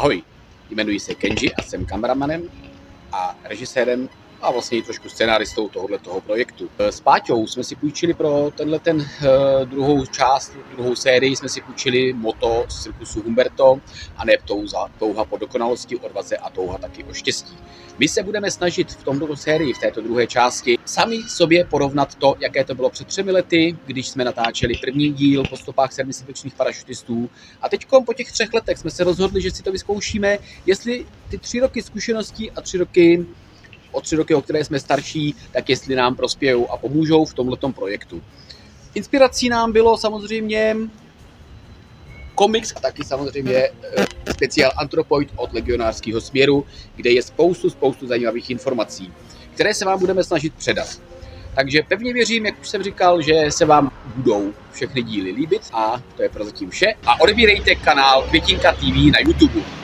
Ahoj, jmenuji se Kenji a jsem kameramanem a režisérem a vlastně i trošku scenáristou tohoto toho projektu. S Páťou jsme si půjčili pro tenhle ten uh, druhou část, druhou sérii jsme si půjčili moto z cirkusu Humberto a ne touza, touha po dokonalosti, odvaze a touha taky o štěstí. My se budeme snažit v tomto sérii, v této druhé části, sami sobě porovnat to, jaké to bylo před třemi lety, když jsme natáčeli první díl po stopách sedmi parašutistů. A teď po těch třech letech jsme se rozhodli, že si to vyzkoušíme, jestli ty tři roky zkušeností a tři roky o tři roky, o které jsme starší, tak jestli nám prospějou a pomůžou v tomto projektu. Inspirací nám bylo samozřejmě komiks a taky samozřejmě eh, speciál Antropoid od legionářského směru, kde je spoustu, spoustu zajímavých informací, které se vám budeme snažit předat. Takže pevně věřím, jak už jsem říkal, že se vám budou všechny díly líbit a to je prozatím vše. A odebírejte kanál Květinka TV na YouTube.